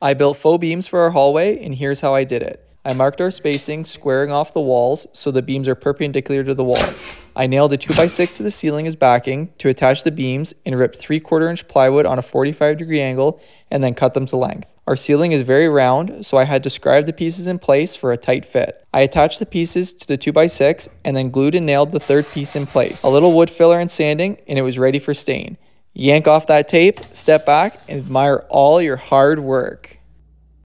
I built faux beams for our hallway and here's how I did it. I marked our spacing, squaring off the walls so the beams are perpendicular to the wall. I nailed a 2x6 to the ceiling as backing to attach the beams and ripped 3 quarter inch plywood on a 45 degree angle and then cut them to length. Our ceiling is very round, so I had to scribe the pieces in place for a tight fit. I attached the pieces to the 2x6 and then glued and nailed the third piece in place. A little wood filler and sanding and it was ready for stain. Yank off that tape, step back, and admire all your hard work.